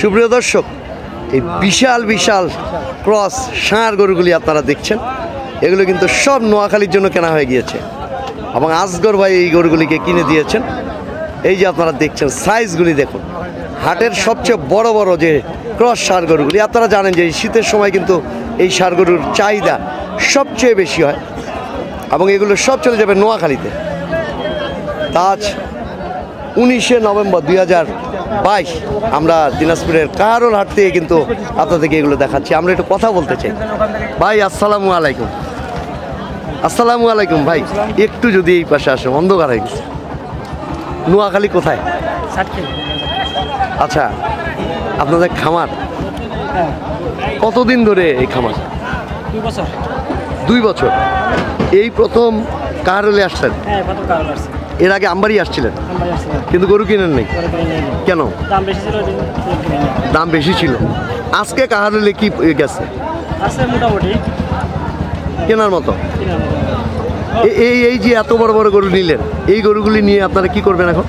সুপ্রিয় দর্শক, এই বিশাল বিশাল ক্রস ষাঁড় গরুগুলি আপনারা দেখছেন। এগুলো কিন্তু সব নোয়াখালীর জন্য কেনা হয়ে গিয়েছে। এবং আসগর ভাই এই গরুগুলিকে কিনে দিয়েছেন। এই যে আপনারা দেখছেন সাইজগুলি দেখুন। হাটের সবচেয়ে বড় বড় যে ক্রস সার গরুগুলি, আপনারা জানেন যে শীতের সময় কিন্তু এই সার গরুর চাহিদা সবচেয়ে বেশি হয়। এবং এগুলো সব চলে যাবে নোয়াখালীতে। তাজ উনিশে নভেম্বর দুই হাজার বাইশ। আমরা দিনাজপুরের কারোর হাট থেকে কিন্তু আপনাদেরকে এগুলো দেখাচ্ছি। আমরা একটু কথা বলতে চাই। ভাই আসসালামু আলাইকুম। আসসালামু আলাইকুম ভাই। একটু যদি এই পাশে আসে অন্ধকার হয়ে গেছে। নোয়াখালী কোথায়? আচ্ছা আপনাদের খামার? কতদিন ধরে এই খামার? দুই বছর। দুই বছর। এই প্রথম কারলে আসছেন? হ্যাঁ কত কারণ আসছে। এর আগে আমবারই আসছিলেন? কিন্তু গরু কিনেন নেই। কেন দাম বেশি ছিল আজকে কাহারলে কি গেছে? মোটামুটি কেনার মতো? এই এই যে এত বড় বড় গরু নিলেন এই গরুগুলি নিয়ে আপনারা কি করবেন এখন?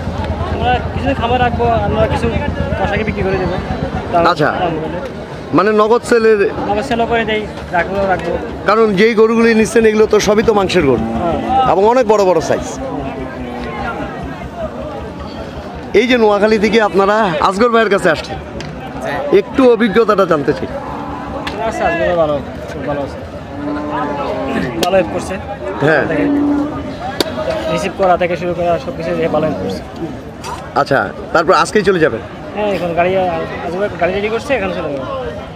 কিছু খাবার রাখব আমরা কিছু কষাকে বিক্রি করে দেবো। আচ্ছা। মানে নগদ সেলের কারণ যেই গরুগুলি নিচ্ছেন এগুলো তো সবই তো মাংসের গরু। হ্যাঁ। এবং অনেক বড় বড় সাইজ এই যে নোয়াখালী থেকে আপনারা আসগর ভাইয়ের কাছে আসছেন একটু অভিজ্ঞতাটা জানতে চাই। ভালো ভালো ভালো হেল্প করছে। হ্যাঁ। রিসিভ করা থেকে শুরু করা সব কিছু ভালো হেল্প করছে। আচ্ছা তারপর আজকেই চলে যাবেন? হ্যাঁ এখন গাড়ি গাড়ি রেডি করছে এখন চলে যাব।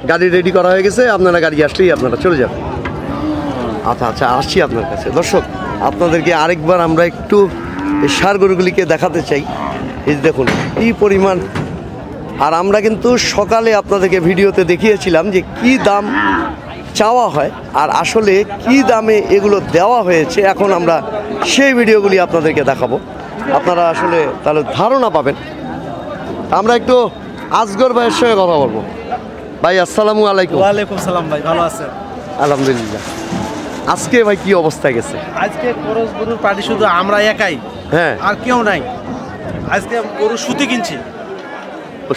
গাড়ি রেডি করা হয়ে গেছে আপনারা গাড়ি আসলেই আপনারা চলে যাবেন। আচ্ছা আচ্ছা আসছি আপনার কাছে। দর্শক আপনাদেরকে আরেকবার আমরা একটু এই সার গরুগুলিকে দেখাতে চাই। এই দেখুন এই পরিমাণ। আর আমরা কিন্তু সকালে আপনাদেরকে ভিডিওতে দেখিয়েছিলাম যে কি দাম চাওয়া হয় আর আসলে কি দামে এগুলো দেওয়া হয়েছে। এখন আমরা সেই ভিডিওগুলি আপনাদেরকে দেখাবো। আপনারা আসলে তাহলে ধারণা পাবেন। আমরা একটু আজগর ভাইয়ের সঙ্গে কথা বলব। ভাই আসসালামু আলাইকুম। ওয়ালাইকুম সালাম ভাই ভালো আছেন? আলহামদুলিল্লাহ। আজকে ভাই কি অবস্থায় গেছে? আজকে খরচ গরুর পার্টি শুধু আমরা একাই হ্যাঁ। আর কেউ নাই। আজকে গরু সুতি কিনছি।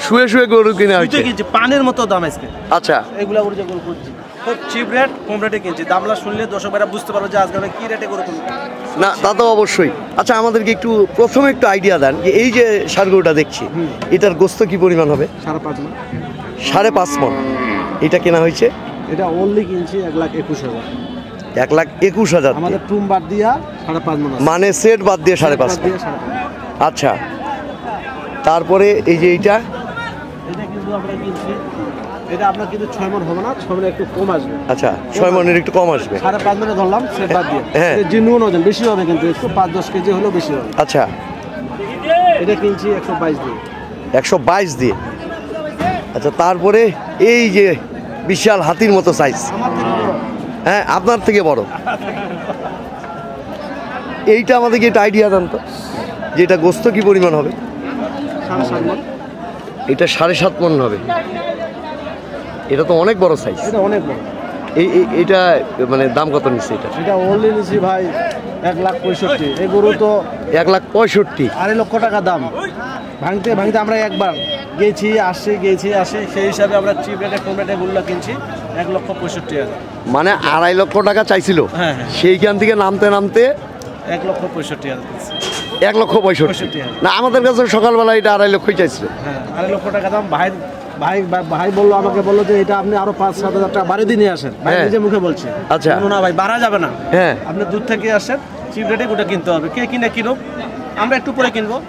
শুয়ে শুয়ে গরু কিনে সুতি হয়েছে কিনছি পানের মতো দাম আজকে। আচ্ছা। এগুলা গরু যে গরু কিনছি খুব চিপ রেট কম রেটে কিনছি। দামলা শুনলে দর্শক ভাইরা বুঝতে পারব যে আজকে আমরা কি রেটে গরু কিনবো। না তা তো অবশ্যই। আচ্ছা আমাদেরকে একটু প্রথমে একটু আইডিয়া দেন যে এই যে সার গরুটা দেখছি এটার গোস্ত কি পরিমাণ হবে? সাড়ে পাঁচ মাস সাড়ে পাঁচ মন এটা কেনা হয়েছে? এটা অনলি কিনছি এক লাখ একুশ হাজার। এক লাখ একুশ হাজার। আমাদের টুম বাদ দিয়া সাড়ে পাঁচ মন মানে সেট বাদ দিয়ে সাড়ে পাঁচ দিয়ে সাড়ে পাঁচ আচ্ছা। তারপরে এই যে এইটা। এটা কিন্তু আমরা কিনছি। এটা আপনার কিন্তু ছয় মন হবে না ছয় মনে একটু কম আসবে। আচ্ছা ছয় মনের একটু কম আসবে। সাড়ে পাঁচ মানে ধরলাম বাদ দিয়ে। হ্যাঁ। জিনুন ওজন বেশি হবে কিন্তু একটু পাঁচ দশ কেজি হলেও বেশি হবে। আচ্ছা। এটা কিনছি একশো বাইশ দিয়ে। একশো বাইশ দিয়ে। আচ্ছা তারপরে এই যে বিশাল হাতির মতো সাইজ হ্যাঁ আপনার থেকে বড়। এইটা আমাদেরকে একটা আইডিয়া দেন তো যে এটা গোস্ত কি পরিমাণ হবে? এটা সাড়ে সাত মন হবে। এটা তো অনেক বড় সাইজ এটা অনেক বড়। এই এইটা মানে দাম কত নিচ্ছে এটা? এটা অনলি নিছি ভাই এক লাখ পঁয়ষট্টি। এই গরু তো এক লাখ পঁয়ষট্টি। আড়াই লক্ষ টাকা দাম। ভাঙতে ভাঙতে আমরা একবার গেছি আসছি গেছি আসি সেই হিসাবে আমরা চিপ রেটে কম রেটে গরুলা কিনছি এক লক্ষ পঁয়ষট্টি হাজার। মানে আড়াই লক্ষ টাকা চাইছিল। হ্যাঁ, হ্যাঁ। সেইখান থেকে নামতে নামতে এক লক্ষ পঁয়ষট্টি হাজার। এক লক্ষ পঁয়ষট্টি। পঁয়ষট্টি না আমাদের কাছে সকালবেলা এটা আড়াই লক্ষই চাইছিল। হ্যাঁ আড়াই লক্ষ টাকা দাম। ভাই ভাই ভাই- বলল আমাকে বলল যে এটা আপনি আরও পাঁচ সাত হাজার টাকা বাড়ি দিয়ে নিয়ে আসেন। ভাই হ্যাঁ। নিজে মুখে বলছে। আচ্ছা। না ভাই বাড়া যাবে না। হ্যাঁ। আপনি দূর থেকে আসেন চিপ রেটে গোটা কিনতে হবে। কে কিনে কিনো আমরা একটু পরে কিনবো।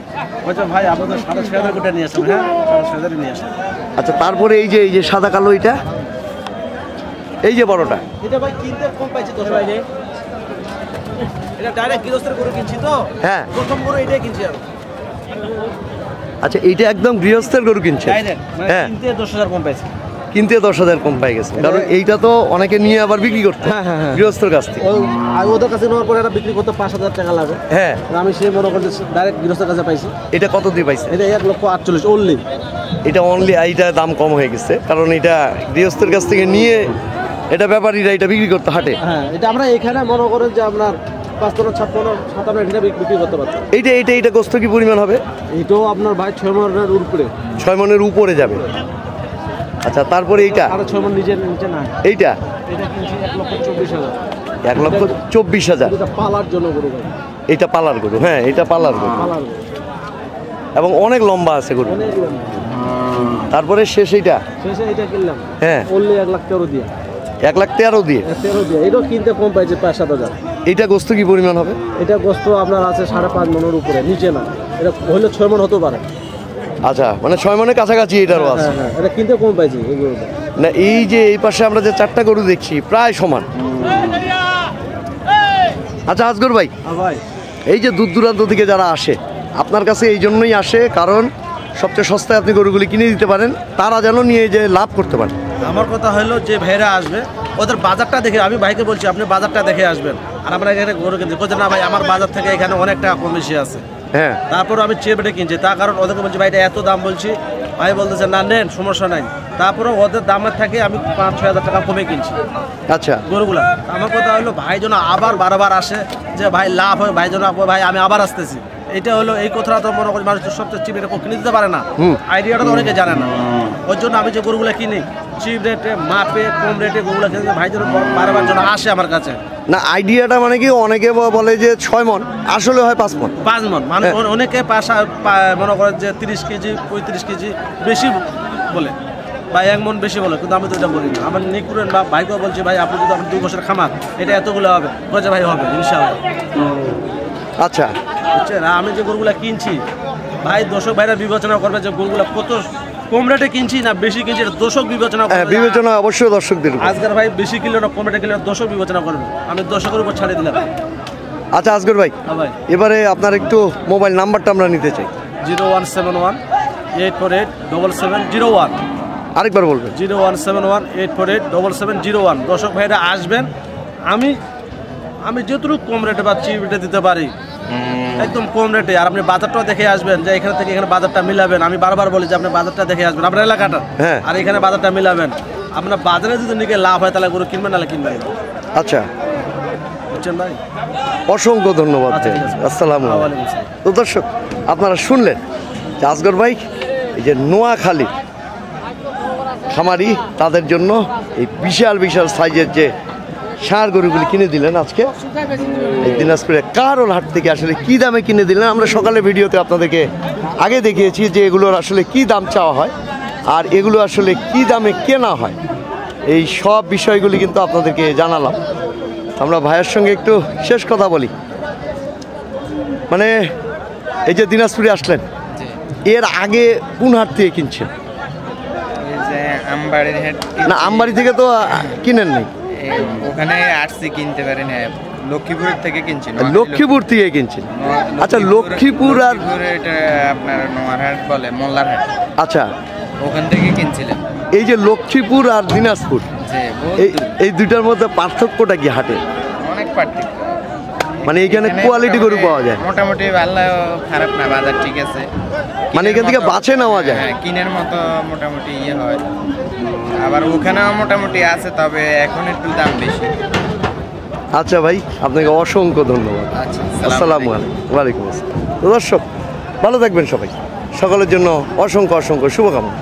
বলছে ভাই আপনাদের সাড়ে ছয় হাজার গোটা নিয়ে আসেন। হ্যাঁ সাড়ে ছয় নিয়ে আসেন। আচ্ছা তারপরে এই যে এই যে সাদা কালো এটা এই যে বড়টা। এটা ভাই কিনতে কম পাইছে তো ভাই এটা ডাইরেক্ট গৃহস্থের গরু কিনছি তো? হ্যাঁ। প্রথম গরু এটাই কিনছি আর আচ্ছা এইটা একদম গৃহস্থের গরু কিনছে? মানে হ্যাঁ। কিনতে দশ হাজার কম পাইছি। কিনতে দশ হাজার কম পাই গেছে। কারণ এইটা তো অনেকে নিয়ে আবার বিক্রি করতে হ্যাঁ, হ্যাঁ, হ্যাঁ। গৃহস্থর কাছ থেকে। ওদের কাছে নেওয়ার পরে এটা বিক্রি করতে পাঁচ হাজার টাকা লাগে। হ্যাঁ। আমি সে মনে করতে ডাইরেক্ট গৃহস্থের কাছে পাইছি। এটা কত দিয়ে পাইছে? এটা এক লক্ষ আটচল্লিশ অনলি এটা অনলি এইটা দাম কম হয়ে গেছে। কারণ এটা গৃহস্থের কাছ থেকে নিয়ে এটা ব্যাপারীরা এটা বিক্রি করতে হাটে। হ্যাঁ এটা আমরা এখানে মনে করেন যে আপনার পাঁচপান্ন ছাপ্পান্ন সাতান্ন এটা বিক্রি করতে পারছেন এইটা এইটা এইটা গোস্ত কি পরিমাণ হবে? এটাও আপনার ভাই ছয় মনের উপরে। ছয় মনের উপরে যাবে। আচ্ছা তারপরে এইটা? আরও ছয় মন নিচে নিচে না। এইটা? এটা কিনছি এক লক্ষ চব্বিশ হাজার। এক লক্ষ চব্বিশ হাজার। এটা পালার জন্য গরু পালার গরু হ্যাঁ এটা পালার গরু। পালার এবং অনেক লম্বা আছে গরু। তারপরে শেষ এইটা? শেষে এটা কিনলাম। হ্যাঁ। এক লাখ তেরো দিয়ে। এক লাখ তেরো দিয়ে। তেরো দিয়ে। এটাও কিনতে কম পাইছে পাঁচ সাত হাজার। এইটা গোস্ত কি পরিমাণ হবে? এটা গোস্ত আপনার আছে সাড়ে পাঁচ মনের উপরে নিচে না। এটা হলে ছয় মন হতে পারে। আচ্ছা মানে ছয় মনের কাছাকাছি এটারও আছে। হ্যাঁ হ্যাঁ এটা কিনতে কম পাইছি এই গরুটা। না এই যে এই পাশে আমরা যে চারটা গরু দেখছি প্রায় সমান। আচ্ছা আজগর ভাই ভাই। এই যে দূর দূরান্ত থেকে যারা আসে আপনার কাছে এই জন্যই আসে কারণ সবচেয়ে সস্তায় আপনি গরুগুলি কিনে দিতে পারেন তারা যেন নিয়ে যে লাভ করতে পারেন আমার কথা হলো যে ভাইরা আসবে ওদের বাজারটা দেখে আমি ভাইকে বলছি আপনি বাজারটা দেখে আসবেন। আর আমরা এখানে গরু কিনতে বলছে না ভাই আমার বাজার থেকে এখানে অনেক টাকা কম বেশি আছে। হ্যাঁ। তারপর আমি চেয়ে বেটে কিনছি। তার কারণ ওদেরকে বলছি ভাই এটা এত দাম বলছি। ভাই বলতেছে না নেন সমস্যা নাই। তারপরে ওদের দামের থেকে আমি পাঁচ ছয় হাজার টাকা কমে কিনছি। আচ্ছা। গরুগুলা। আমার কথা হলো ভাই যেন আবার বারবার আসে যে ভাই লাভ হয় ভাই যেন ভাই আমি আবার আসতেছি। এটা হলো এই কথাটা তো মনে করি মানুষ সবচেয়ে চিপ রেটে কিনে দিতে পারে না। আইডিয়াটা তো অনেকে জানে না। ওর জন্য আমি যে গরুগুলো কিনি চিপ রেটে মাপে কম রেটে গরুগুলো কিনে ভাইদের বারবার যেন আসে আমার কাছে। না আইডিয়াটা মানে কি অনেকে বলে যে ছয় মন আসলে হয় পাঁচ মন। পাঁচ মন। মানে হ্যাঁ। অনেকে পাশা মনে করেন যে তিরিশ কেজি পঁয়ত্রিশ কেজি বেশি বলে বা এক মন বেশি বলে কিন্তু আমি তো এটা বলি না আমার নিকুরেন বা ভাইকেও বলছি ভাই আপনি যদি আপনি দু বছর খামার এটা এতগুলো হবে। বলছে ভাই হবে ইনশাআল্লাহ। আচ্ছা। বুঝছেন? আমি যে গরুগুলো কিনছি ভাই দর্শক ভাইরা বিবেচনা করবে যে গরুগুলো কত কম রেটে কিনছি না বেশি কিনছি এটা দর্শক বিবেচনা হ্যাঁ করবে বিবেচনা অবশ্যই দর্শকদের। আজকের ভাই বেশি কিলো না কম রেটে না দর্শক বিবেচনা করবে। আমি দর্শকের উপর ছাড়িয়ে দিলাম। আচ্ছা আজগর ভাই হ্যাঁ ভাই। এবারে আপনার একটু মোবাইল নাম্বারটা আমরা নিতে চাই। Zero one seven one eight four eight double seven zero one. আরেকবার বলবেন। Zero one seven one eight four eight double seven zero one. দর্শক ভাইরা আসবেন। আমি আমি যতটুকু কম রেটে বা চিপ রেটে দিতে পারি একদম কম রেটে আর আপনি বাজারটাও দেখে আসবেন যে এখানে থেকে এখানে বাজারটা মিলাবেন। আমি বারবার বলি যে আপনি বাজারটা দেখে আসবেন। আপনার এলাকাটা? হ্যাঁ। আর এখানে বাজারটা মিলাবেন। আপনার বাজারে যদি নিকে লাভ হয় তাহলে গরু কিনবেন নাহলে কিনবেন আচ্ছা। বুঝছেন ভাই? অসংখ্য ধন্যবাদ আচ্ছা, আসসালাম। তো দর্শক আপনারা শুনলেন যে আসগর ভাই এই যে নোয়াখালী খামারি তাদের জন্য এই বিশাল বিশাল সাইজের যে ষাঁড় গরুগুলি কিনে দিলেন আজকে? এই দিনাজপুরের কারোর হাট থেকে আসলে কি দামে কিনে দিলেন? আমরা সকালে ভিডিওতে আপনাদেরকে আগে দেখিয়েছি যে এগুলোর আসলে কি দাম চাওয়া হয় আর এগুলো আসলে কি দামে কেনা হয়। এই সব বিষয়গুলি কিন্তু আপনাদেরকে জানালাম। আমরা ভাইয়ের সঙ্গে একটু শেষ কথা বলি। মানে এই যে দিনাজপুরে আসলেন এর আগে কোন হাট থেকে কিনছেন? না আমবাড়ি থেকে তো কিনেন নাই ওখানে আরসি কিনতে পারি না লক্ষ্মীপুর থেকে কিনছি লক্ষ্মীপুর থেকে কিনছেন আচ্ছা লক্ষ্মীপুর আর আপনার নোয়ারহাট বলে মোল্লারহাট। আচ্ছা। ওখান থেকে কিনছিলেন এই যে লক্ষ্মীপুর আর দিনাজপুর এই এই দুইটার মধ্যে পার্থক্যটা কি হাটে অনেক পার্থক্য। মানে এখানে কোয়ালিটি গরু পাওয়া যায়। মোটামুটি ভালো খারাপ না বাজার ঠিক আছে। মানে এখান থেকে বাছে নেওয়া যায়। হ্যাঁ কিনের মতো মোটামুটি ইয়ে হয়। আবার ওখানেও মোটামুটি আছে তবে এখন একটু দাম বেশি। আচ্ছা ভাই আপনাকে অসংখ্য ধন্যবাদ। আচ্ছা আসসালামু আলাইকুম। ওয়ালাইকুম আসসালাম। দর্শক ভালো থাকবেন সবাই। সকলের জন্য অসংখ্য অসংখ্য শুভকামনা।